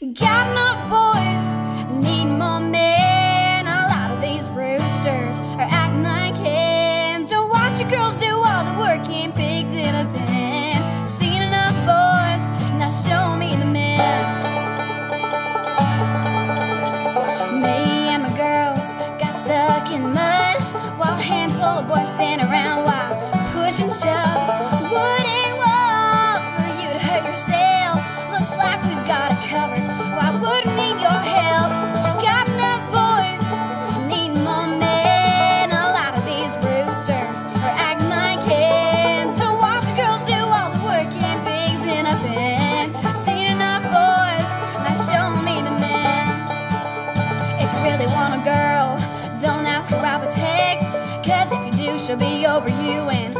Got enough boys, need more men. A lot of these roosters are acting like hens. So watch your girls do all the working pigs in a pen. Seen enough boys, now show me the men. Me and my girls got stuck in mud while a handful of boys stand around while push and shove. she'll be over you and